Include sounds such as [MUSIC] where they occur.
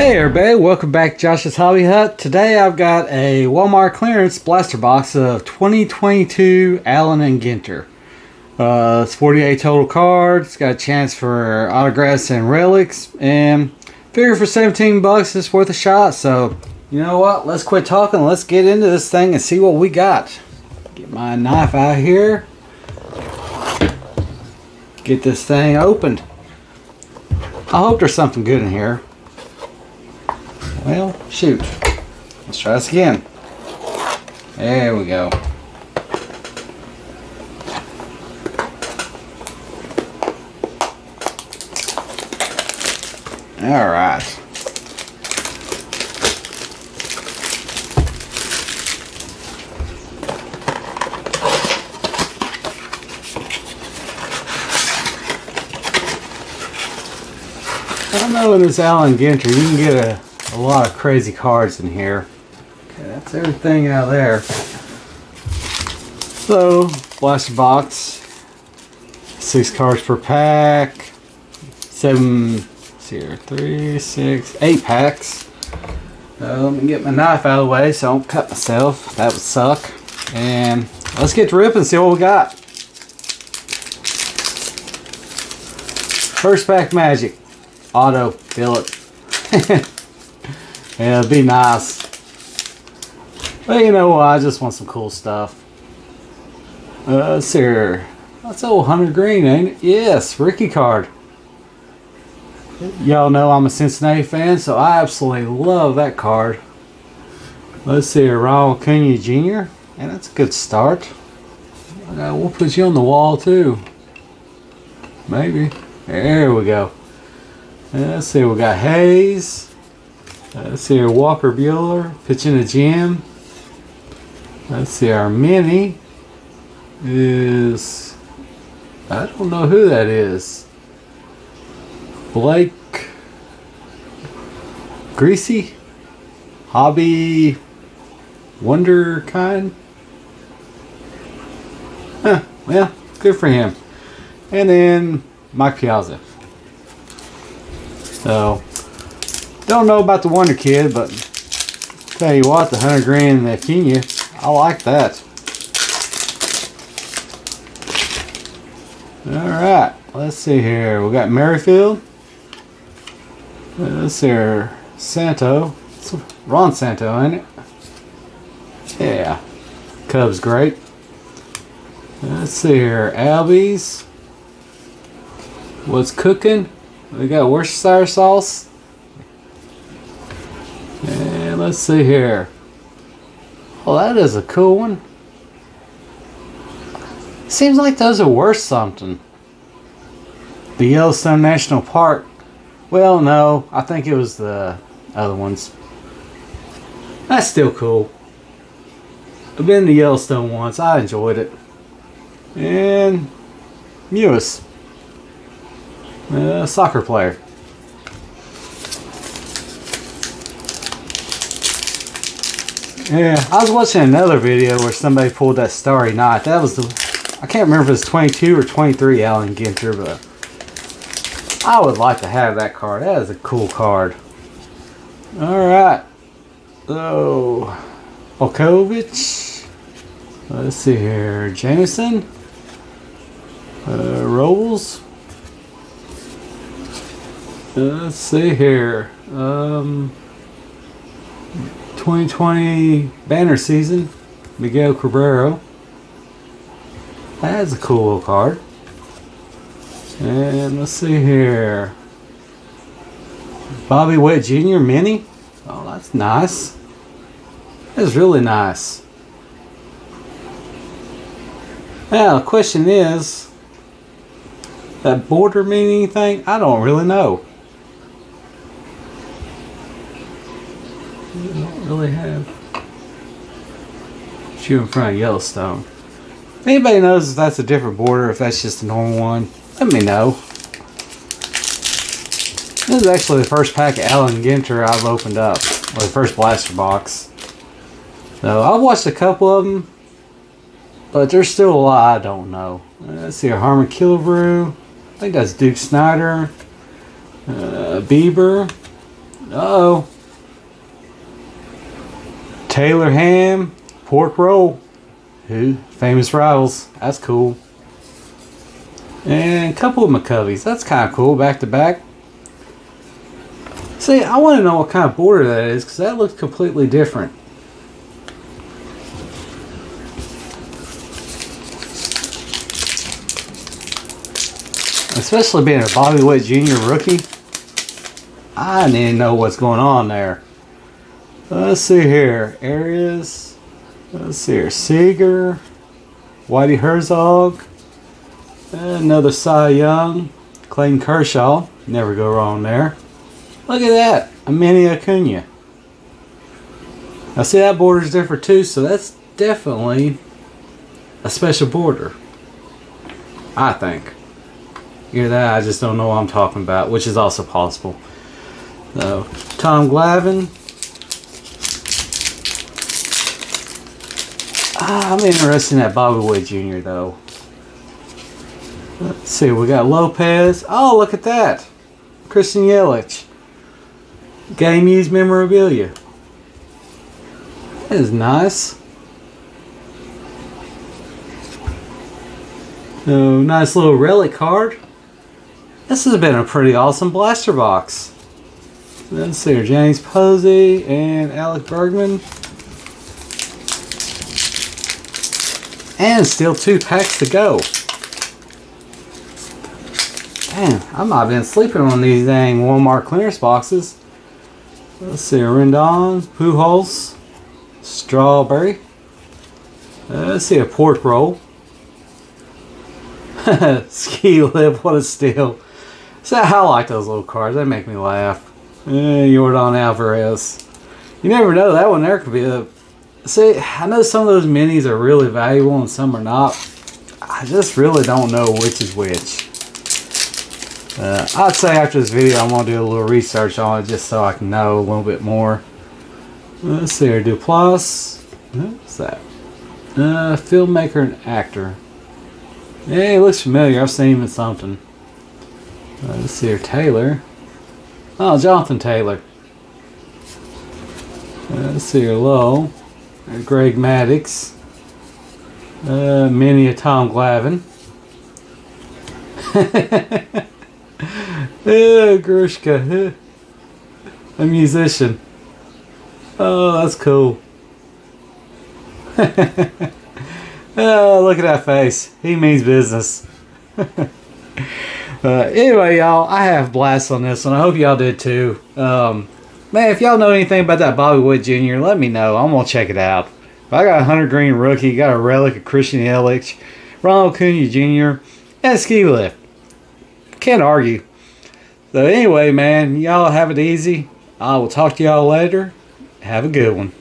Hey everybody, welcome back to Josh's Hobby Hut. Today I've got a Walmart clearance blaster box of 2022 Allen and Ginter. Uh, it's 48 total cards, it's got a chance for autographs and relics, and figure for 17 bucks it's worth a shot. So, you know what, let's quit talking, let's get into this thing and see what we got. Get my knife out here. Get this thing opened. I hope there's something good in here. Well, shoot. Let's try this again. There we go. All right. I don't know in this Allen Ginter you can get a a lot of crazy cards in here. Okay, that's everything out of there. So, blaster box, six cards per pack, seven, here, three, six, eight packs. Uh, let me get my knife out of the way so I don't cut myself. That would suck. And let's get to rip and see what we got. First pack magic. Auto, fill it. [LAUGHS] Yeah, it'd be nice. But you know what? I just want some cool stuff. Uh, let's see here. That's old Hunter Greene, ain't it? Yes, rookie card. Y'all know I'm a Cincinnati fan, so I absolutely love that card. Let's see here. Ronald Acuna Jr. And that's a good start. Uh, we'll put you on the wall too. Maybe. There we go. let's see. We got Hayes. Uh, let's see our Walker Buehler pitching a jam. Let's see our mini is I don't know who that is. Blake Greasy Hobby Wonder kind. Huh, well, good for him. And then Mike Piazza. So don't know about the Wonder Kid, but tell you what, the Hunter Greene and the Acuna, I like that. Alright, let's see here. We got Merrifield. Let's see here. Santo. It's Ron Santo, ain't it? Yeah. Cubs great. Let's see here. Albies. What's cooking? We got Worcestershire sauce. Let's see here. Well, that is a cool one. Seems like those are worth something. The Yellowstone National Park. Well, no, I think it was the other ones. That's still cool. I've been to Yellowstone once. I enjoyed it. And Mewis, a soccer player. Yeah, I was watching another video where somebody pulled that Starry Night. That was the, I can't remember if it was 22 or 23 Allen Ginter, but I would like to have that card. That is a cool card. Alright. So, Olkovich. Let's see here. Jameson. Uh, Rolls. Let's see here. Um, 2020 banner season, Miguel Cabrera. That's a cool little card. And let's see here. Bobby Witt Jr. Mini. Oh, that's nice. That's really nice. Now, the question is, that border mean anything? I don't really know. Really have. Shoot in front of Yellowstone. If anybody knows if that's a different border, if that's just a normal one, let me know. This is actually the first pack of Allen Ginter I've opened up. Or the first blaster box. So I've watched a couple of them. But there's still a lot I don't know. Let's see, a Harmon Killebrew. I think that's Duke Snider. Uh, Bieber. Uh-oh. Taylor ham, pork roll. Who? Famous rivals. That's cool. And a couple of McCoveys. That's kind of cool, back to back. See, I want to know what kind of border that is, because that looks completely different. Especially being a Bobby Witt Jr. rookie. I need to know what's going on there. Let's see here. Arias. Let's see here. Seager. Whitey Herzog. Another Cy Young. Clayton Kershaw. Never go wrong there. Look at that. A mini Acuna. I see that border is different too, so that's definitely a special border. I think. Either that, I just don't know what I'm talking about, which is also possible. So, Tom Glavine. Ah, I'm interested in that Bobby Witt Jr. though. Let's see, we got Lopez. Oh, look at that. Christian Yelich. Game used memorabilia. That is nice. So, nice little relic card. This has been a pretty awesome blaster box. Let's see James Posey and Alec Bregman. And still two packs to go. Damn, I might have been sleeping on these dang Walmart clearance boxes. Let's see, Rendon, Pujols, Strawberry. Let's see, a pork roll. [LAUGHS] Ski lip, what a steal. So I like those little cards. They make me laugh. Eh, Yordan Alvarez. You never know. That one there could be a. See, I know some of those minis are really valuable and some are not. I just really don't know which is which. Uh, I'd say after this video, I'm going to do a little research on it just so I can know a little bit more. Let's see here. Duplass. What's that? Uh, filmmaker and actor. Yeah, looks familiar. I've seen him in something. Uh, let's see here. Taylor. Oh, Jonathan Taylor. Uh, let's see here. Low. Uh, Greg Maddux. Uh, mini a Tom Glavine. [LAUGHS] uh, Grushka. a musician. Oh, that's cool. oh, [LAUGHS] look at that face. He means business. [LAUGHS] Uh, anyway, y'all, I have blast on this one. I hope y'all did too. Um, man, if y'all know anything about that Bobby Witt Jr., let me know. I'm gonna check it out. I got a Hunter Greene rookie, got a relic of Christian Yelich, Ronald Acuna Jr., and ski lift. Can't argue. So anyway, man, y'all have it easy. I will talk to y'all later. Have a good one.